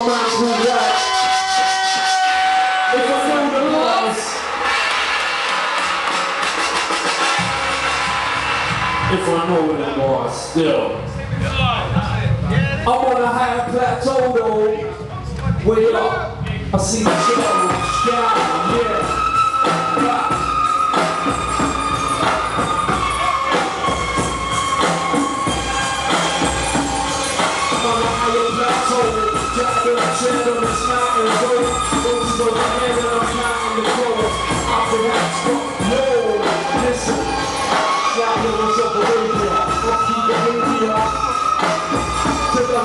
If I know the laws, if I know the laws, still. I'm on a higher plateau though. Way up, I see the shadows, sky, yeah.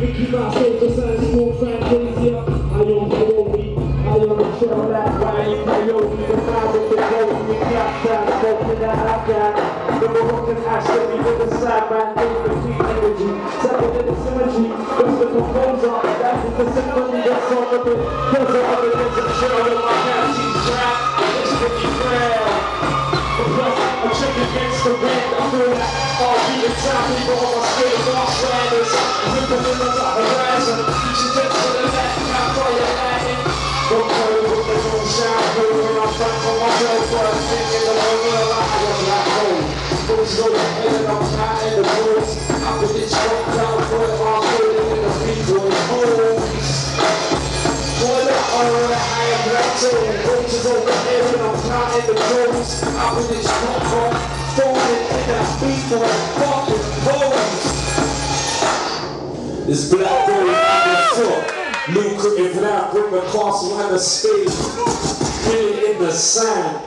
behavior. Mickey Mouse over science school fantasia. I own Kobe, I own the show that Ryan Coyote, the with the we clap that, I got. The Moroccan ash that we with man, the feel that all beating time, people on my skills, all slammers, ripping in the depths to the the I'm front but I'm thinking the whole world, I was like, those go ahead and I'm in the woods, put in the overhead and I'm counting the. I put this front on, folded in that beat for a fucking pose. This black boy on the foot, lucrative now, bring the castle and the stage. Put in the sand.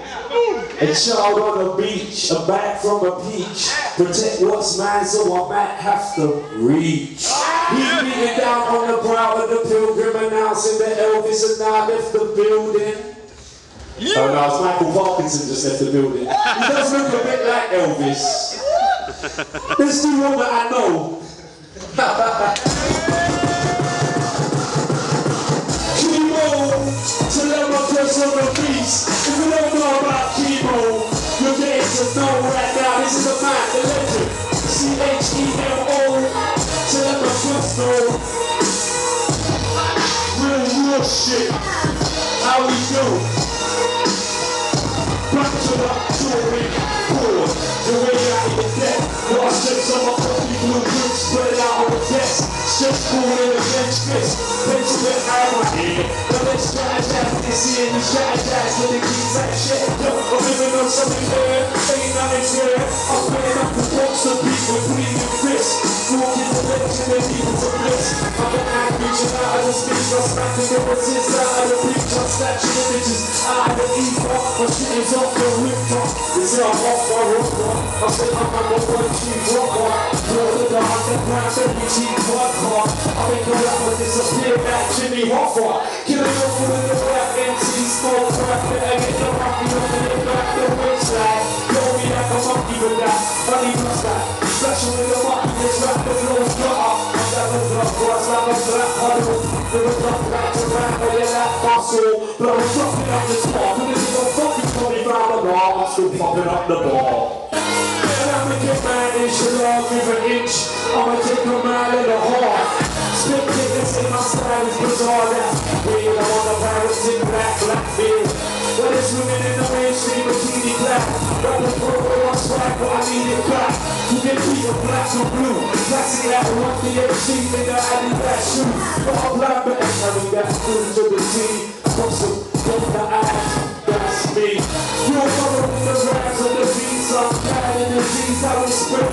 A child on the beach, a bat from a peach. Protect what's mine, so I might have to reach. He's beating down on the brow of the pilgrim, announcing that Elvis has now left the building. Oh no, it's Michael Parkinson just left the building. He does look a bit like Elvis. Let's do one that I know. desk. Cool in a bench fist. Out my ear. The next strategize this year. You strategize with the like shit. I'm living on something there. Nothing here. I'm putting up the box of people bleeding fists. Walking the legend and people to. I'm the act reaching out of the speech. I'm smacking the resist the bleach. I'm snatching images out of the ether. My shit is off the rooftop. They say I'm off my rooftop. I say I'm on the one cheap rocker. Blow to the underground, every cheap vodka. I make a rapper disappear back Jimmy Hoffa. Killing off with the black MC smoke crack. Better get the monkey on the back the waistline. Blow me like a monkey with that. Money plus that. Special with the monkey, this rap the flow's gutter. I'm that the drop, boys like a black huddle. A drop back to rap, but yeah, that muscle. I'm dropping up the spot. But this is a fucking 20 round the bar. I'm still popping up the ball. A man, inch along with an inch. I'ma take a mile and a half. Spit tickets in my style is bizarre. That's weird. I'm on the Paris in black, black beard. But it's women in the mainstream bikini black. Rapping for my swag, but I need it back. You get beat of black or blue. Classic that one DHC, nigga, I need that shoe. But black, but I'm coming back to the T.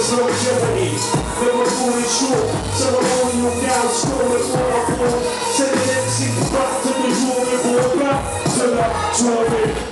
It's longevity, never fooling short. Ceremonial guys scoring more aboard. Send the MCs back to the drawing board, back to the drawing